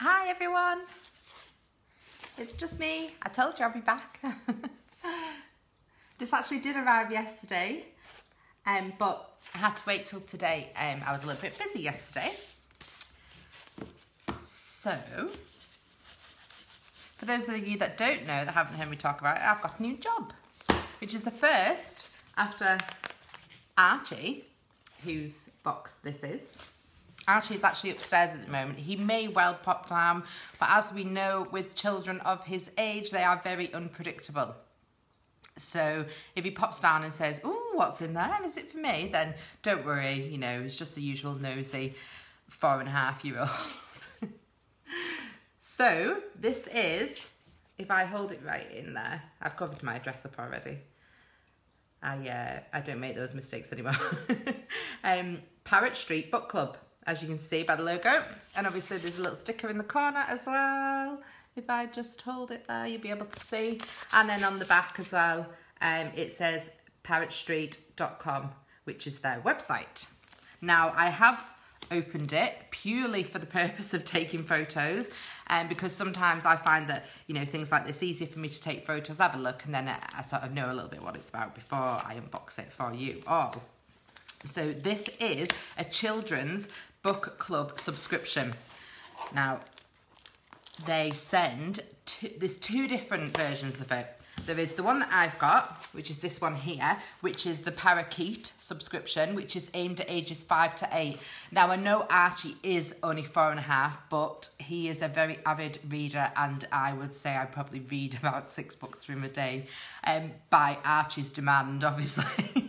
Hi everyone. It's just me. I told you I'll be back. this actually did arrive yesterday, um, but I had to wait till today. Um, I was a little bit busy yesterday. So, for those of you that don't know, that haven't heard me talk about it, I've got a new job, which is the first after Archie, whose box this is. Archie is actually upstairs at the moment. He may well pop down, but as we know with children of his age, they are very unpredictable. So if he pops down and says, oh, what's in there? Is it for me? Then don't worry, you know, it's just the usual nosy four and a half year old. so this is, if I hold it right in there, I've covered my dress up already. I, uh, I don't make those mistakes anymore. um, Parrot Street Book Club as you can see by the logo. And obviously there's a little sticker in the corner as well. If I just hold it there, you'll be able to see. And then on the back as well, um, it says parrotstreet.com, which is their website. Now, I have opened it purely for the purpose of taking photos and um, because sometimes I find that you know things like this easier for me to take photos have a look and then I, I sort of know a little bit what it's about before I unbox it for you all so this is a children's book club subscription. Now, they send, two, there's two different versions of it. There is the one that I've got, which is this one here, which is the Parakeet subscription, which is aimed at ages five to eight. Now, I know Archie is only four and a half, but he is a very avid reader, and I would say I probably read about six books through a day um, by Archie's demand, obviously.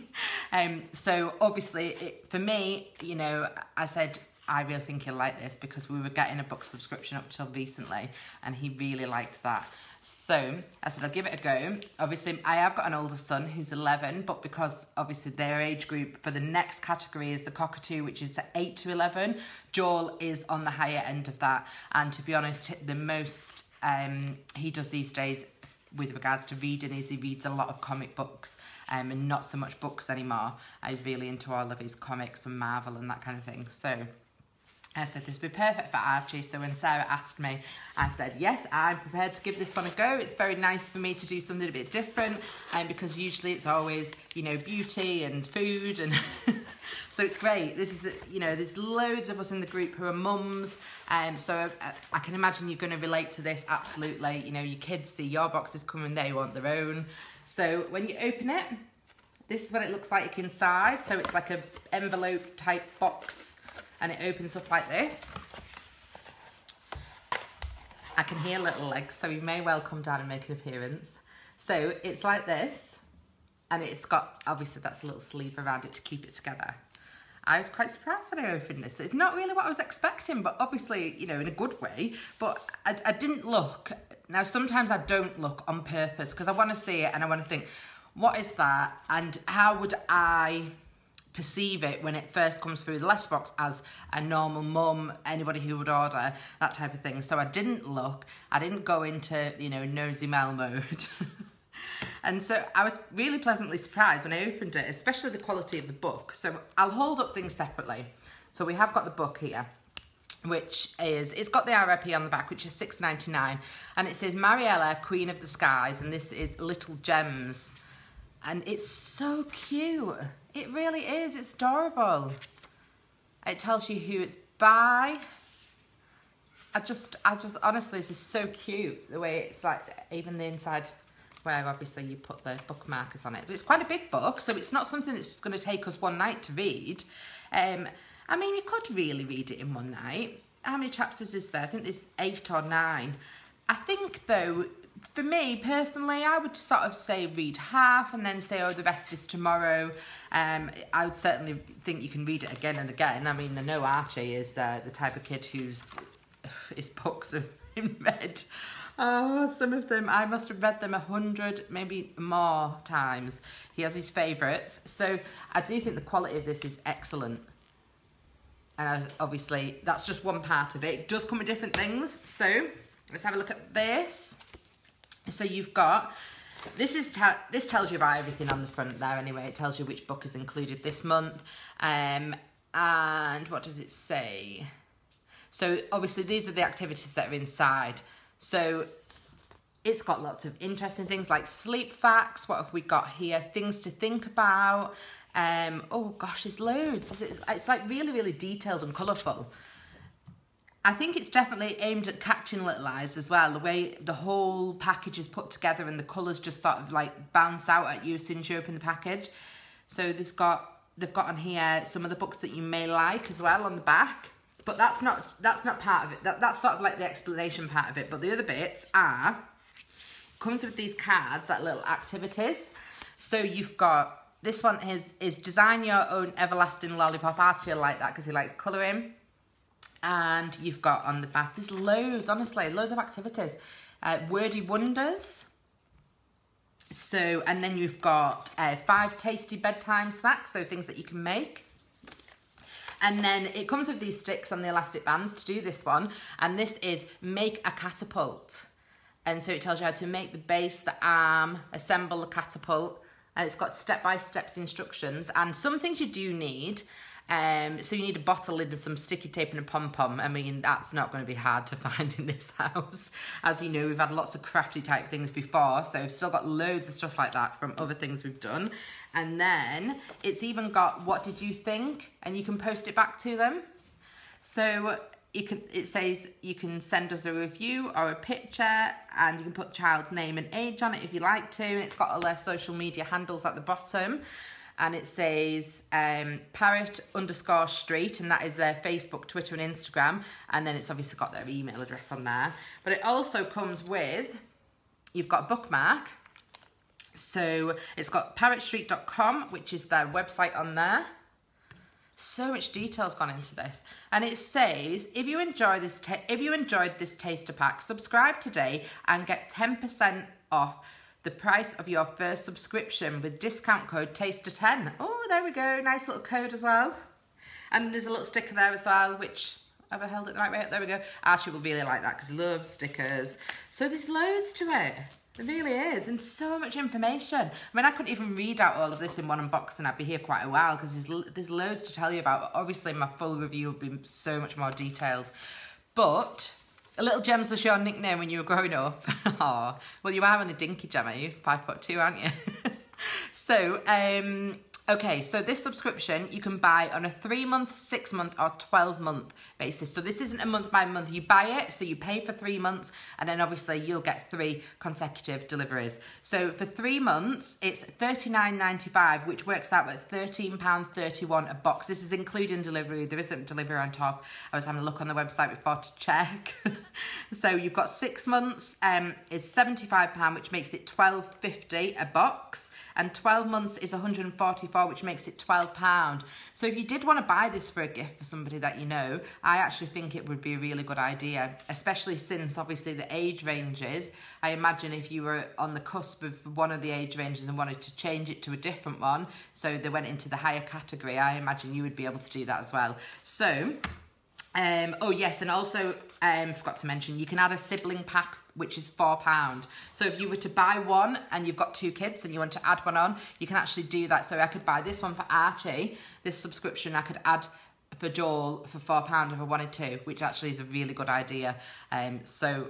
Um, so obviously, it, for me, you know, I said I really think he'll like this because we were getting a book subscription up till recently, and he really liked that. So I said I'll give it a go. Obviously, I have got an older son who's 11, but because obviously their age group for the next category is the cockatoo, which is 8 to 11, Joel is on the higher end of that. And to be honest, the most um, he does these days with regards to reading is he reads a lot of comic books um, and not so much books anymore. He's really into all of his comics and Marvel and that kind of thing. So I said this would be perfect for Archie. So when Sarah asked me, I said, yes, I'm prepared to give this one a go. It's very nice for me to do something a bit different um, because usually it's always, you know, beauty and food. And so it's great. This is, you know, there's loads of us in the group who are mums. Um, so I, I can imagine you're going to relate to this absolutely. You know, your kids see your boxes coming, they want their own. So when you open it, this is what it looks like inside. So it's like a envelope type box and it opens up like this. I can hear little legs, so you may well come down and make an appearance. So it's like this, and it's got, obviously that's a little sleeve around it to keep it together. I was quite surprised when I opened this. It's not really what I was expecting, but obviously, you know, in a good way. But I, I didn't look. Now, sometimes I don't look on purpose because I want to see it and I want to think, what is that? And how would I perceive it when it first comes through the letterbox as a normal mum, anybody who would order, that type of thing. So I didn't look, I didn't go into, you know, nosy Mel mode. and so I was really pleasantly surprised when I opened it, especially the quality of the book. So I'll hold up things separately. So we have got the book here which is it's got the RRP on the back, which is six ninety nine, and it says Mariella, Queen of the Skies, and this is Little Gems, and it's so cute. It really is. It's adorable. It tells you who it's by. I just, I just, honestly, this is so cute. The way it's like, even the inside where obviously you put the bookmarkers on it. But it's quite a big book, so it's not something that's just going to take us one night to read. Um, I mean, you could really read it in one night. How many chapters is there? I think there's eight or nine. I think, though, for me personally, I would sort of say read half and then say, oh, the rest is tomorrow. Um, I would certainly think you can read it again and again. I mean, I know Archie is uh, the type of kid whose his books have been read. Oh, some of them, I must have read them a hundred, maybe more times. He has his favourites. So I do think the quality of this is excellent. And obviously, that's just one part of it. It does come with different things. So let's have a look at this. So you've got, this is this tells you about everything on the front there anyway. It tells you which book is included this month. Um, and what does it say? So obviously these are the activities that are inside. So it's got lots of interesting things like sleep facts. What have we got here? Things to think about. Um, oh gosh, there's loads. It's, it's like really, really detailed and colourful. I think it's definitely aimed at catching little eyes as well. The way the whole package is put together and the colours just sort of like bounce out at you as soon as you open the package. So this got they've got on here some of the books that you may like as well on the back. But that's not that's not part of it. That, that's sort of like the explanation part of it. But the other bits are comes with these cards, that little activities. So you've got this one is is design your own everlasting lollipop. I feel like that because he likes colouring and you've got on the back, there's loads, honestly, loads of activities. Uh, Wordy Wonders. So, and then you've got uh, five tasty bedtime snacks, so things that you can make. And then it comes with these sticks on the elastic bands to do this one. And this is make a catapult. And so it tells you how to make the base, the arm, assemble the catapult. And it's got step-by-step instructions. And some things you do need. Um, so you need a bottle lid and some sticky tape and a pom-pom. I mean, that's not going to be hard to find in this house. As you know, we've had lots of crafty type things before, so we've still got loads of stuff like that from other things we've done. And then it's even got what did you think? And you can post it back to them. So you can, it says you can send us a review or a picture and you can put child's name and age on it if you like to. And it's got all their social media handles at the bottom and it says um, parrot underscore street and that is their facebook twitter and instagram. And then it's obviously got their email address on there. But it also comes with you've got a bookmark. So it's got parrotstreet.com which is their website on there. So much detail's gone into this. And it says if you enjoy this if you enjoyed this taster pack subscribe today and get 10% off the price of your first subscription with discount code TASTER10. Oh, there we go. Nice little code as well. And there's a little sticker there as well, which have I held it the right way up? There we go. Archie will really like that because he loves stickers. So there's loads to it. There really is, and so much information. I mean, I couldn't even read out all of this in one unboxing. I'd be here quite a while because there's, there's loads to tell you about. Obviously, my full review will be so much more detailed. But Little Gems was your nickname when you were growing up. well, you are only dinky gem, are you? Five foot two, aren't you? so, um, Okay, so this subscription you can buy on a three month, six month, or 12 month basis. So this isn't a month by month. You buy it, so you pay for three months, and then obviously you'll get three consecutive deliveries. So for three months, it's $39.95, which works out at £13.31 a box. This is including delivery. There isn't delivery on top. I was having a look on the website before to check. so you've got six months um, is £75, which makes it $12.50 a box, and 12 months is 144 which makes it £12. So if you did want to buy this for a gift for somebody that you know, I actually think it would be a really good idea, especially since obviously the age ranges. I imagine if you were on the cusp of one of the age ranges and wanted to change it to a different one, so they went into the higher category, I imagine you would be able to do that as well. So, um, oh yes, and also um, forgot to mention, you can add a sibling pack which is £4. So if you were to buy one and you've got two kids and you want to add one on, you can actually do that. So I could buy this one for Archie, this subscription, I could add for Joel for £4 if I wanted to, which actually is a really good idea. Um, so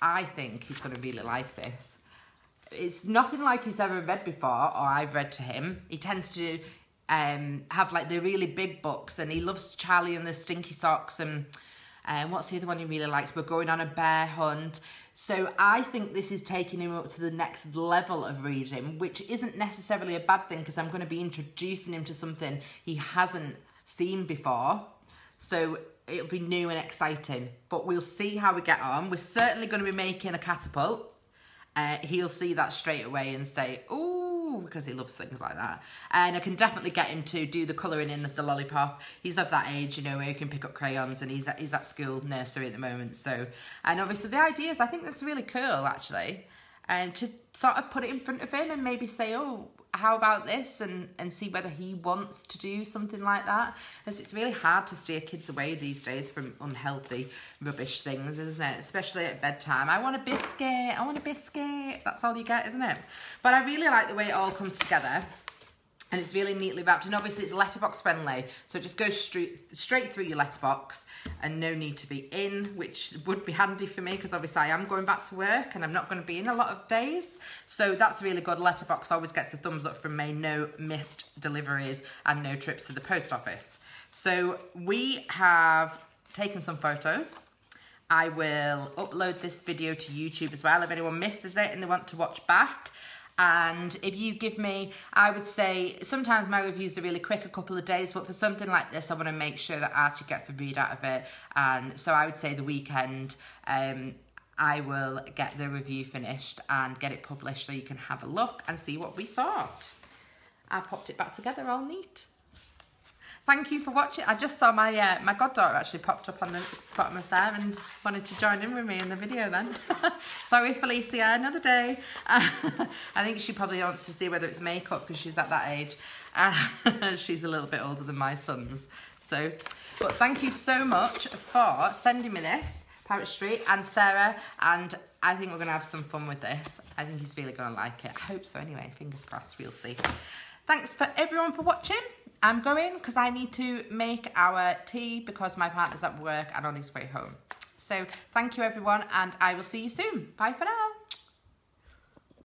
I think he's going to really like this. It's nothing like he's ever read before or I've read to him. He tends to um, have like the really big books and he loves Charlie and the Stinky Socks and um, what's the other one he really likes? We're going on a bear hunt. So I think this is taking him up to the next level of reading, which isn't necessarily a bad thing because I'm going to be introducing him to something he hasn't seen before. So it'll be new and exciting. But we'll see how we get on. We're certainly going to be making a catapult. Uh, he'll see that straight away and say, oh, because he loves things like that. And I can definitely get him to do the colouring in the lollipop. He's of that age, you know, where he can pick up crayons and he's at, he's at school nursery at the moment. So, and obviously the ideas, I think that's really cool actually. And to sort of put it in front of him and maybe say, oh, how about this? and and see whether he wants to do something like that. Because it's really hard to steer kids away these days from unhealthy rubbish things isn't it? Especially at bedtime. I want a biscuit i want a biscuit. That's all you get isn't it? But i really like the way it all comes together and it's really neatly wrapped. And obviously it's letterbox friendly so it just goes straight straight through your letterbox and no need to be in which would be handy for me because obviously I am going back to work and I'm not going to be in a lot of days. So that's really good. Letterbox always gets a thumbs up from me. No missed deliveries and no trips to the post office. So we have taken some photos. I will upload this video to YouTube as well if anyone misses it and they want to watch back and if you give me i would say sometimes my reviews are really quick a couple of days but for something like this i want to make sure that archie gets a read out of it. And so i would say the weekend um, i will get the review finished and get it published so you can have a look and see what we thought. I popped it back together all neat thank you for watching. I just saw my uh, my goddaughter actually popped up on the bottom of there and wanted to join in with me in the video then. Sorry Felicia, another day. Uh, I think she probably wants to see whether it's makeup because she's at that age. Uh, she's a little bit older than my sons. So, but thank you so much for sending me this. Parrot Street and Sarah and I think we're going to have some fun with this. I think he's really going to like it. I hope so anyway. Fingers crossed. We'll see. Thanks for everyone for watching. I'm going because I need to make our tea because my partner's at work and on his way home. So thank you everyone and I will see you soon. Bye for now.